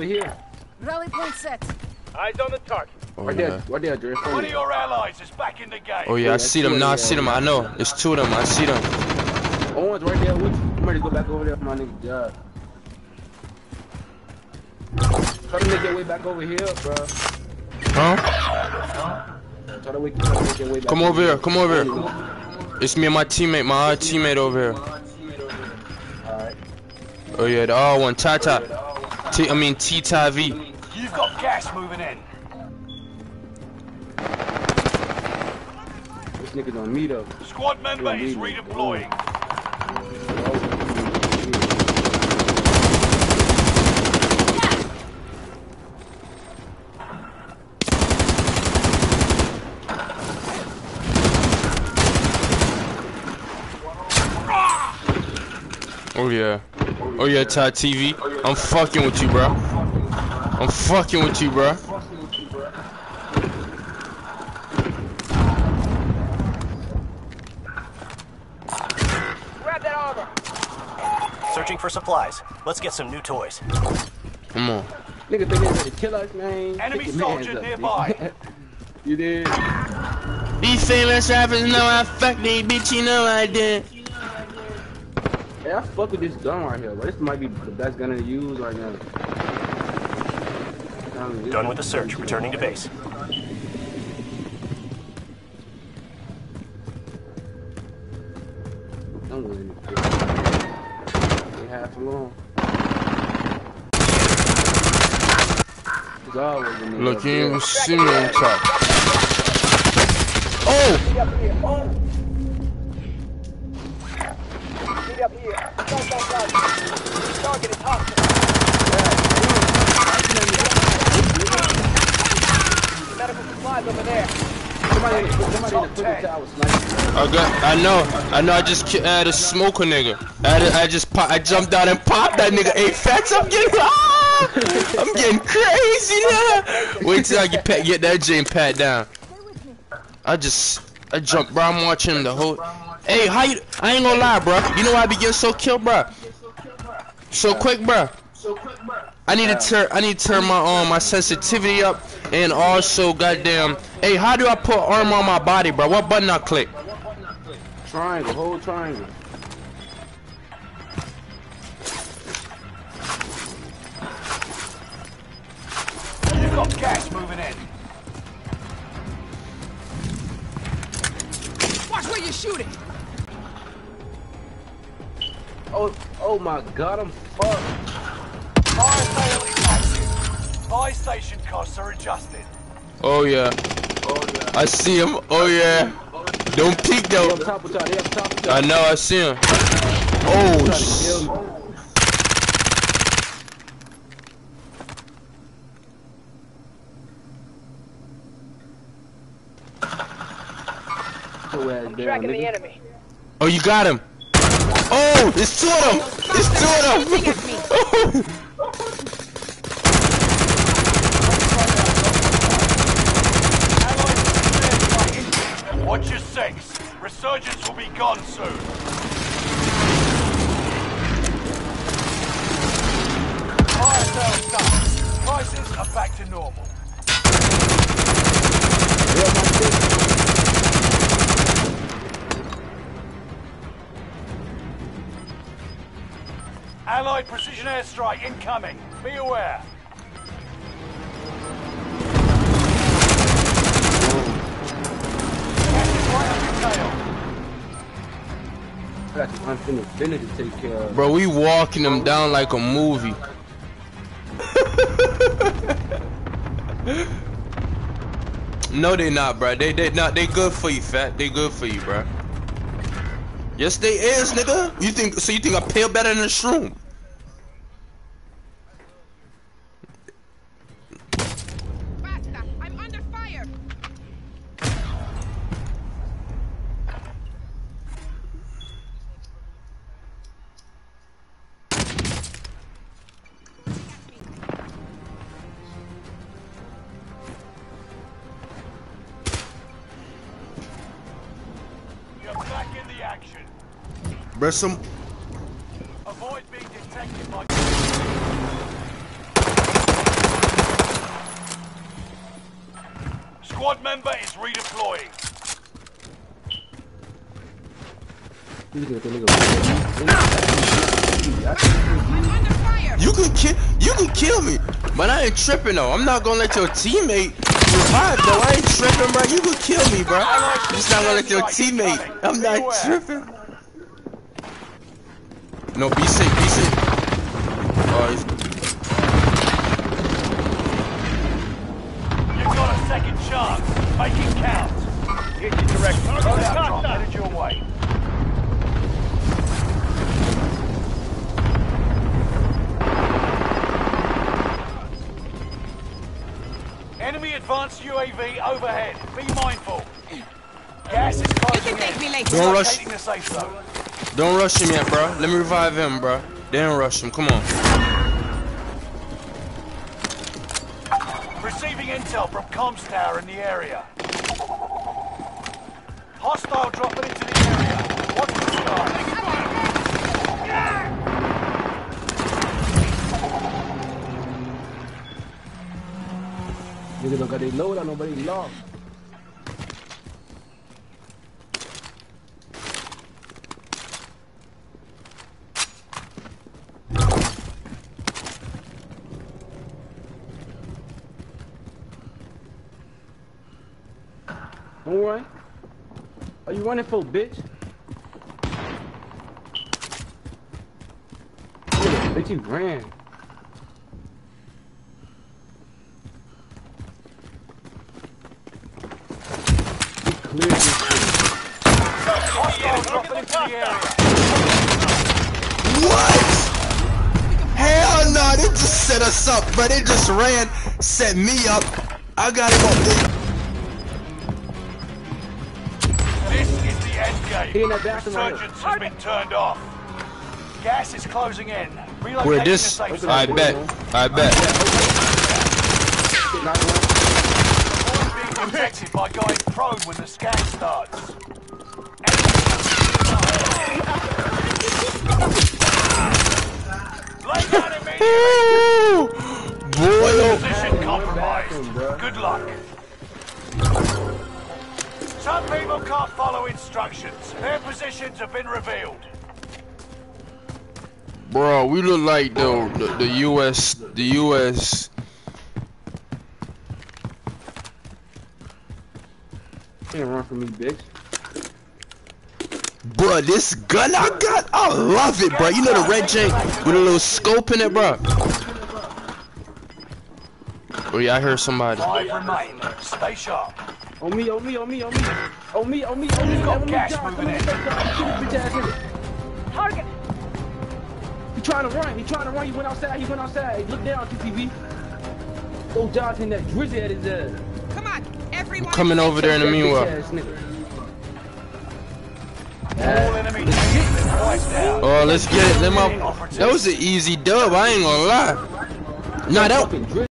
over here. Rally point set. Eyes on the target. Oh Right yeah. there, right there, Dre. One of your allies is back in the game. Oh yeah, I see them now. I see them. I know. It's two of them. I see them. Owen's right there with you. I'm ready to go back over there for my nigga job. Try to make your way back over here, bro. Huh? Try to, wake, try to make your way back Come over here. Come over here. It's me and my teammate, my other teammate over here. Alright. Oh yeah, the other one, Tata. T I mean Tita V. You've got gas moving in. This nigga's on me though. Squad member is redeploying. Oh yeah. Oh yeah, Ty TV. I'm fucking with you, bro. I'm fucking with you, bro. Grab that armor. Searching for supplies. Let's get some new toys. Come on. Nigga they're ready to kill us, man. Enemy Pick your mans soldier up, nearby. you did. These famous rappers know I fuck they bitch, you know I did. Hey, I fuck with this gun right here, bro. This might be the best gun to use right now. Done with the search. Returning to base. I'm winning. They half alone. It's always Look, up you there. ain't see me on top. Oh! oh the cookie tower sniping. I got, I know, I know. I just ki- had a nigga. I, had I just, pop, I jumped out and popped that nigga. Eight facts. I'm getting, ah! I'm getting crazy now. Wait till I get pat, get that Jane pat down. I just, I jumped, bro. I'm watching him the whole. Hey, how you? I ain't gonna lie, bro. You know why I be getting so killed, bro? So quick, bro. I need to turn, I need to turn my um my sensitivity up, and also, goddamn. Hey, how do I put armor on my body, bro? What button I click? Triangle, whole triangle. You've got gas moving in. Watch where you're shooting. Oh, oh my God, I'm fucked. Fire sale is active. Buy station costs are adjusted. Oh yeah. I see him. Oh yeah. Don't peek though. up top of y'all, they up top of y'all. I know. I see him. Oh. Trying to sh- kill me. Your ass down, Tracking the enemy. Oh, you got him. Oh, it's two of them. It's two of them. Watch your six. Resurgence will be gone soon. Fire sale done. Prices are back to normal. Allied precision airstrike incoming. Be aware. Tail. Got business to take care of. Bro, we walking them down like a movie. no, they not, bro. They they not. They good for you, fat. They good for you, bro. Yes, they is, nigga. You think so? You think I pale better than a shroom? There's some. Avoid being detected by. Squad member is redeploying. You can kill, you can kill me, but I ain't tripping though. I'm not gonna let your teammate revive though. I ain't tripping, bro. You can kill me, bro. I'm just not gonna let your teammate. I'm not tripping. No, be safe, be safe. Oh, he's- You've got a second chance. Make it count. Hit your direct. Loadout drop headed your way. Enemy advanced UAV overhead. Be mindful. Gas is You later. Don't rush. Locating the safe zone. Don't rush him yet, bro. Let me revive him, bro. Then rush him. Come on. Receiving intel from comms tower in the area. Hostile dropping into the area. Watch the sky. Nigga don't got their load on nobody lost. Run. Are you running for, bitch? Bitch, you ran. What? Hell no, they just set us up, but they just ran, set me up. I got him He in that bathroom right here. Resurgence has been turned off. Gas is closing in. Relocating Where the this? I bet. I bet. Shit, not being protected by going prone when the scan starts. Lay down immediately. Ooh, boy, oh. Position compromised. Good luck. People can't follow instructions. Their positions have been revealed. bro, we look like the, the the U.S. the U.S. Can't run from me, bitch. Bro, this gun I got, I love it, bro. You know the red jank with a little scope in it, bro. Oh yeah, I heard somebody. Five remain. Stay sharp. On me, on me, on me, on me. On me, on me, on me. got on me, gas moving Come in. on, Get this bitch ass nigga. Target. He trying to run. He trying to run. He went outside. He went outside. Look down, TTV. Go Jonathan, that drizzy at his ass. Come on, everyone. Coming over there in the meanwhile. ass nigga. All enemy teams have been wiped out. Oh, let's get it. Let my. That was an easy dub. I ain't gonna lie. Nah, that Fucking drizzy.